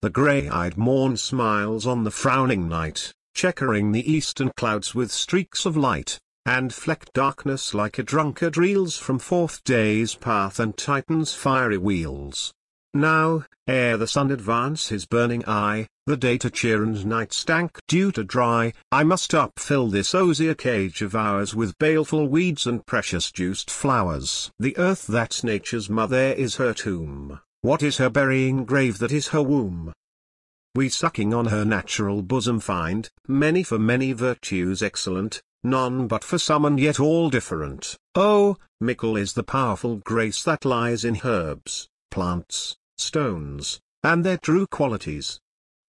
the grey-eyed morn smiles on the frowning night, checkering the eastern clouds with streaks of light, and flecked darkness like a drunkard reels from forth day's path and Titan's fiery wheels. Now, ere the sun advance his burning eye, the day to cheer and night stank dew to dry, I must upfill this osier cage of ours with baleful weeds and precious juiced flowers. The earth that's nature's mother is her tomb, what is her burying grave that is her womb? We sucking on her natural bosom find, many for many virtues excellent, none but for some and yet all different. Oh, mickle is the powerful grace that lies in herbs, plants, stones, and their true qualities.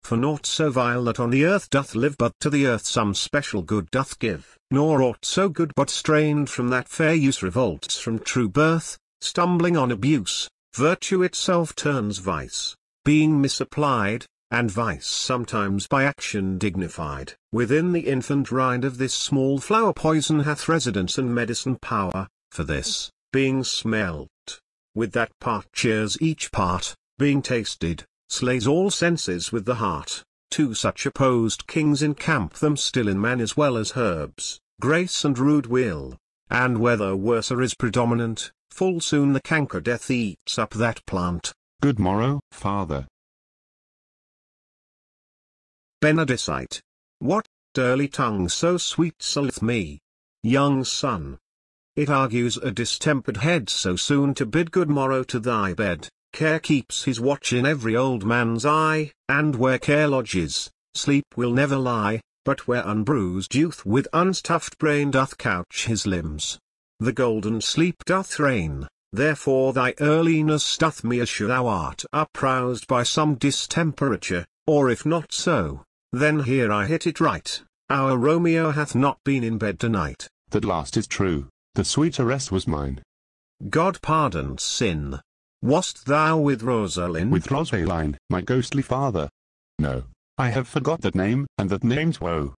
For naught so vile that on the earth doth live but to the earth some special good doth give, nor aught so good but strained from that fair use revolts from true birth, stumbling on abuse, virtue itself turns vice, being misapplied, and vice sometimes by action dignified. Within the infant rind of this small flower poison hath residence and medicine power, for this, being smelt, with that part cheers each part, being tasted, slays all senses with the heart. Two such opposed kings encamp them still in man as well as herbs, grace and rude will, and whether worser is predominant, full soon the canker death eats up that plant. Good morrow, father. Benedicite. What, early tongue so sweet saleth me? Young son. It argues a distempered head so soon to bid good morrow to thy bed. Care keeps his watch in every old man's eye, and where care lodges, sleep will never lie, but where unbruised youth with unstuffed brain doth couch his limbs. The golden sleep doth reign, therefore thy earliness doth me assure thou art uproused by some distemperature, or if not so, then here I hit it right, our Romeo hath not been in bed tonight. That last is true, the sweeter rest was mine. God pardon sin. Wast thou with Rosaline? With Rosaline, my ghostly father. No, I have forgot that name, and that name's woe.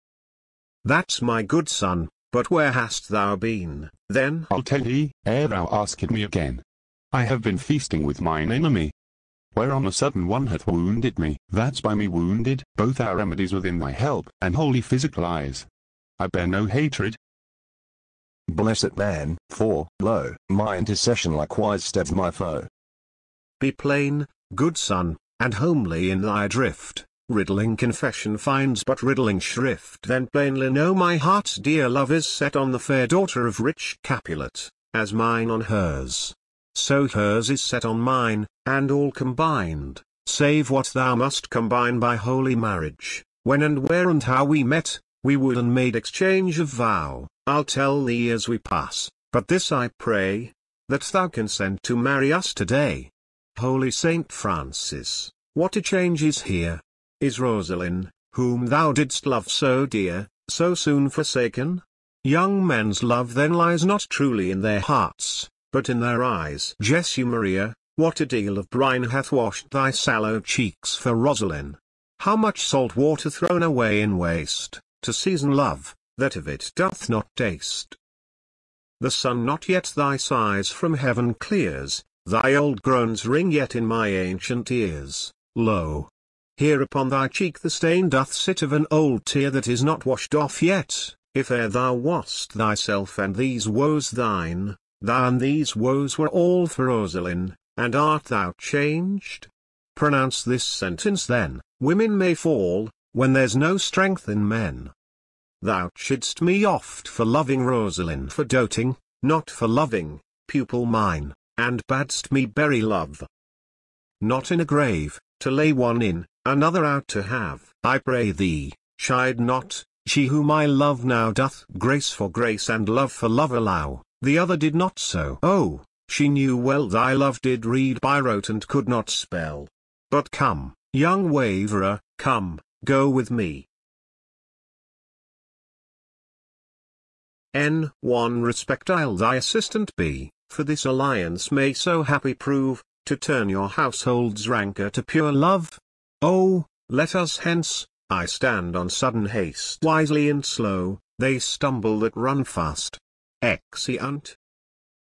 That's my good son, but where hast thou been, then? I'll tell thee, ere thou ask it me again. I have been feasting with mine enemy. Where on a sudden one hath wounded me, that's by me wounded, both our remedies within thy help, and holy physical eyes. I bear no hatred. Blessed man, for, lo, my intercession likewise steads my foe. Be plain, good son, and homely in thy drift. Riddling confession finds but riddling shrift. Then plainly know my heart's dear love is set on the fair daughter of rich Capulet, as mine on hers. So hers is set on mine, and all combined, save what thou must combine by holy marriage. When and where and how we met, we would and made exchange of vow, I'll tell thee as we pass, but this I pray, that thou consent to marry us today. Holy Saint Francis, what a change is here! Is Rosaline, whom thou didst love so dear, so soon forsaken? Young men's love then lies not truly in their hearts, but in their eyes. Jesu Maria, what a deal of brine hath washed thy sallow cheeks for Rosaline! How much salt water thrown away in waste, to season love, that of it doth not taste. The sun not yet thy sighs from heaven clears, thy old groans ring yet in my ancient ears, lo! Here upon thy cheek the stain doth sit of an old tear that is not washed off yet, if e'er thou wast thyself and these woes thine, thou and these woes were all for Rosaline, and art thou changed? Pronounce this sentence then, women may fall, when there's no strength in men. Thou chidst me oft for loving Rosaline for doting, not for loving, pupil mine, and badst me bury love. Not in a grave, to lay one in, another out to have. I pray thee, chide not, she whom I love now doth grace for grace and love for love allow, the other did not so. Oh, she knew well thy love did read by rote and could not spell. But come, young waverer, come, go with me. N. One respect I'll thy assistant be, for this alliance may so happy prove, to turn your household's rancor to pure love, Oh, let us hence, I stand on sudden haste. Wisely and slow, they stumble that run fast. Exeunt.